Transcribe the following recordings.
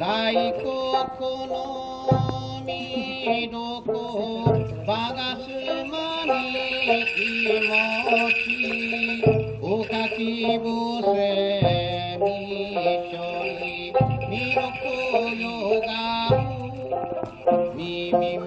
গাই কখনো মিরকো বাগাস মানে ইমতি। ও কাকি বসে মিচলি মিরকো যোগা মিমিম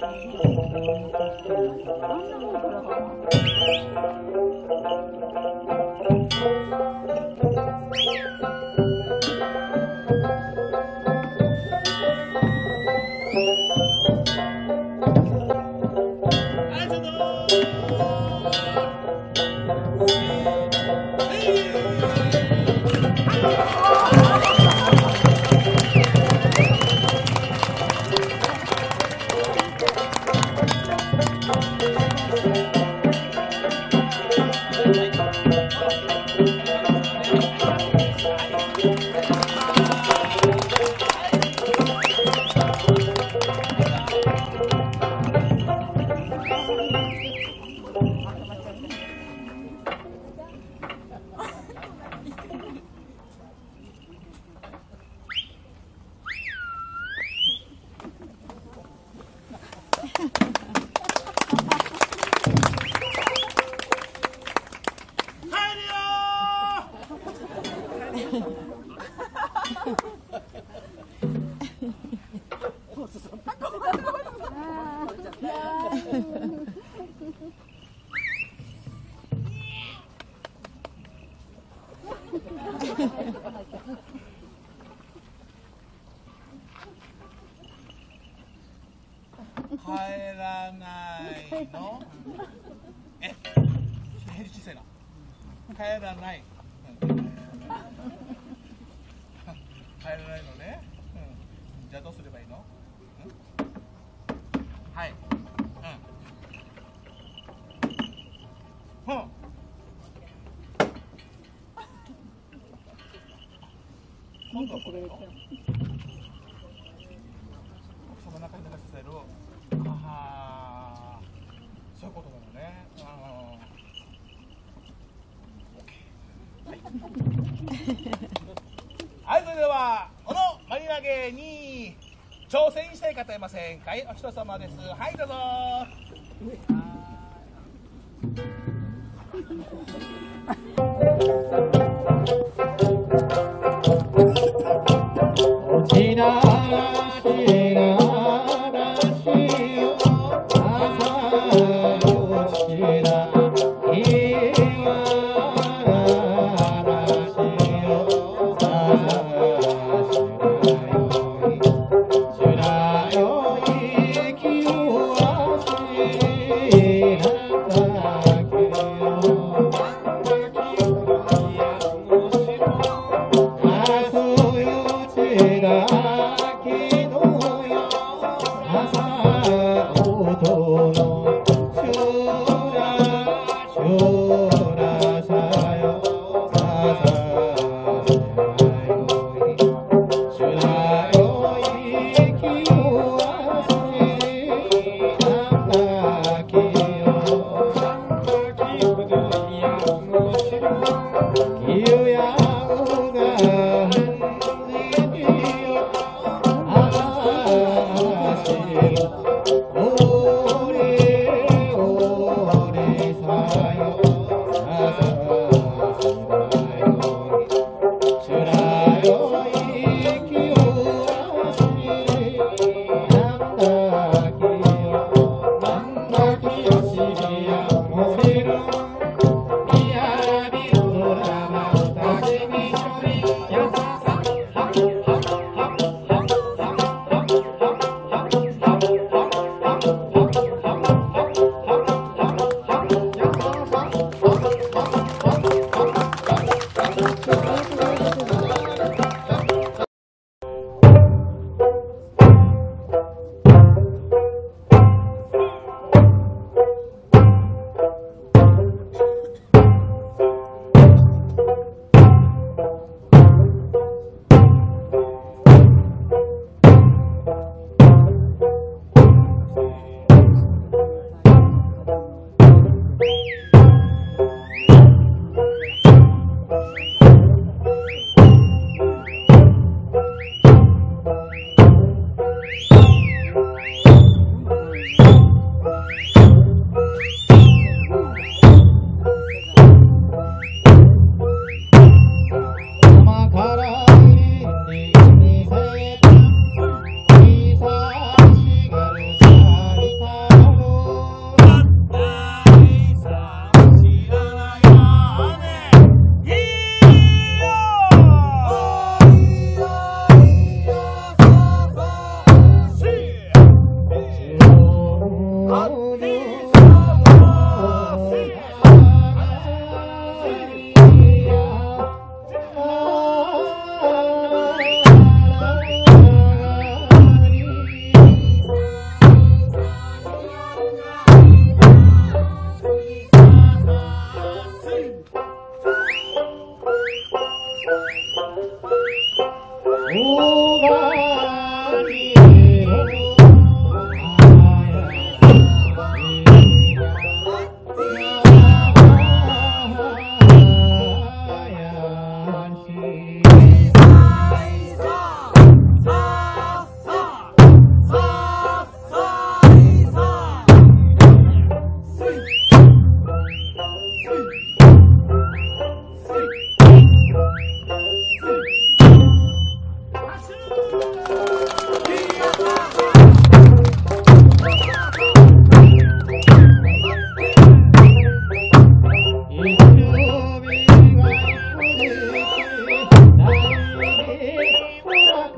哎，小哥！嘿，嘿，加油！帰らないの？えヘリ小さいな。帰らない、帰らないのね、うん、じゃあどうすればいいの、うん、はい。うん。う。ん今度はこれよその中に流させるあはーそういうことなのねはい、それではこのマリ投げに挑戦したい方いませんかい？お人様です。はいどうぞ。ち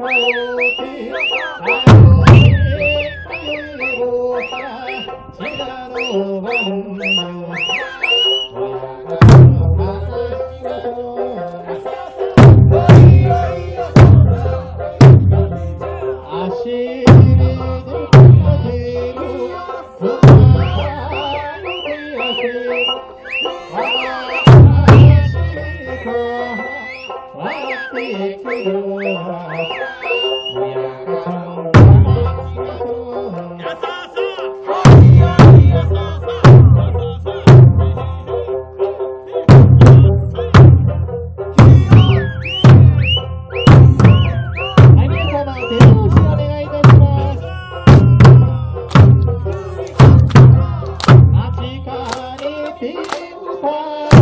我无惧在无畏放纵的步伐心 com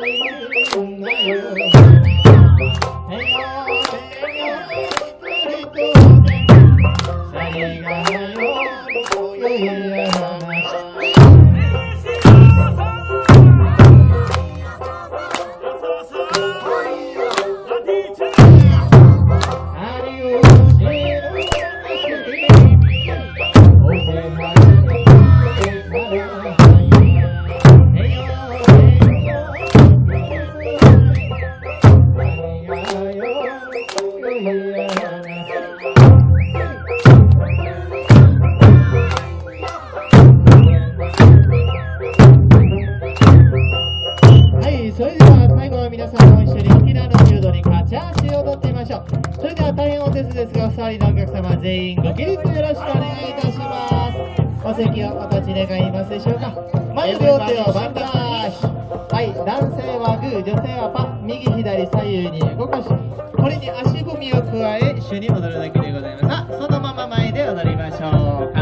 Hey, yo. お席をお立ち願いますでしょうか。前両手をバンダーはい、男性はグー、女性はパン、右左左右に動かし、これに足踏みを加え、一緒に踊るだけでございます。そのまま前で踊りましょう。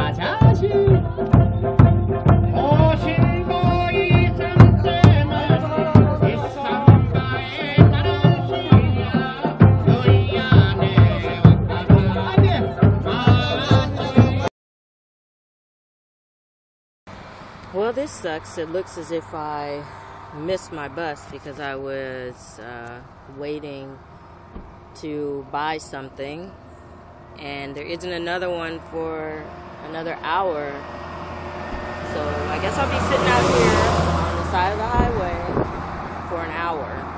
Well, this sucks. It looks as if I missed my bus because I was uh, waiting to buy something, and there isn't another one for another hour. So I guess I'll be sitting out here on the side of the highway for an hour.